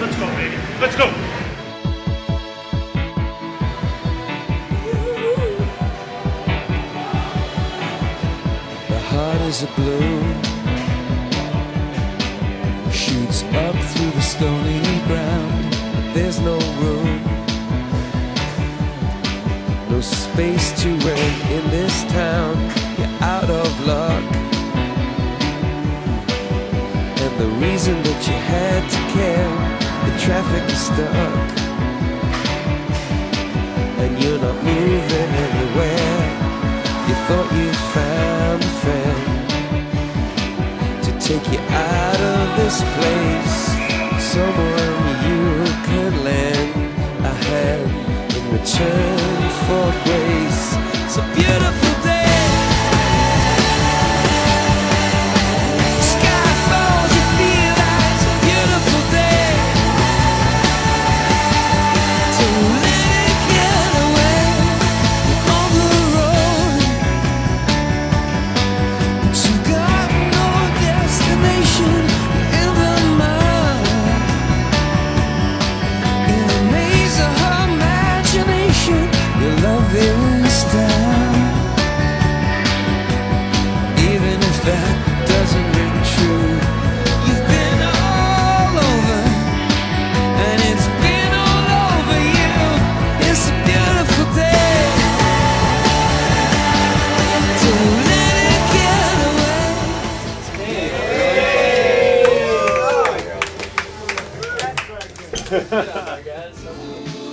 Let's go, baby. Let's go. The heart is a balloon Shoots up through the stony ground. There's no room. No space to rent in this town. You're out of luck. And the reason that you had stuck And you're not moving anywhere you thought you found a friend to take you out of this place. Someone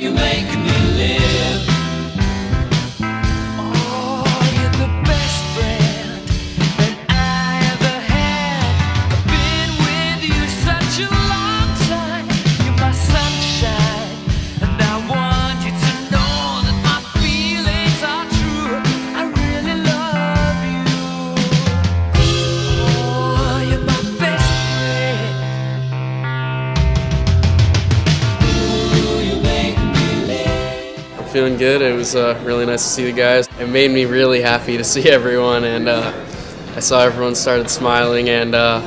You make me live. I'm good. It was uh, really nice to see the guys. It made me really happy to see everyone, and uh, I saw everyone started smiling, and uh,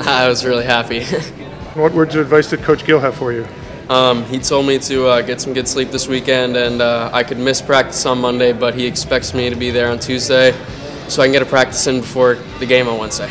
I was really happy. What words of advice did Coach Gill have for you? um, he told me to uh, get some good sleep this weekend, and uh, I could miss practice on Monday, but he expects me to be there on Tuesday, so I can get a practice in before the game on Wednesday.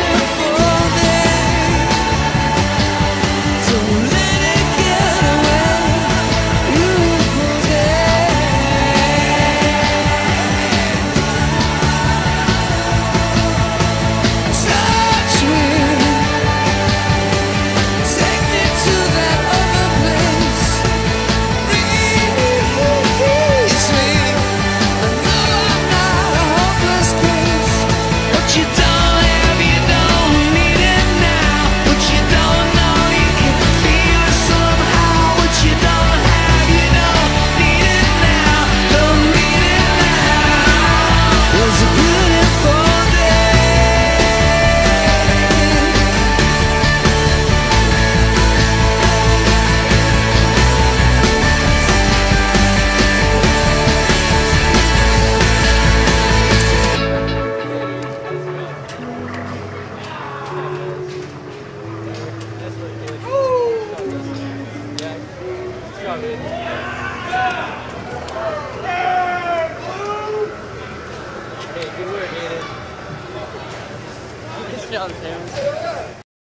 good work, Aiden. Good job, Sam.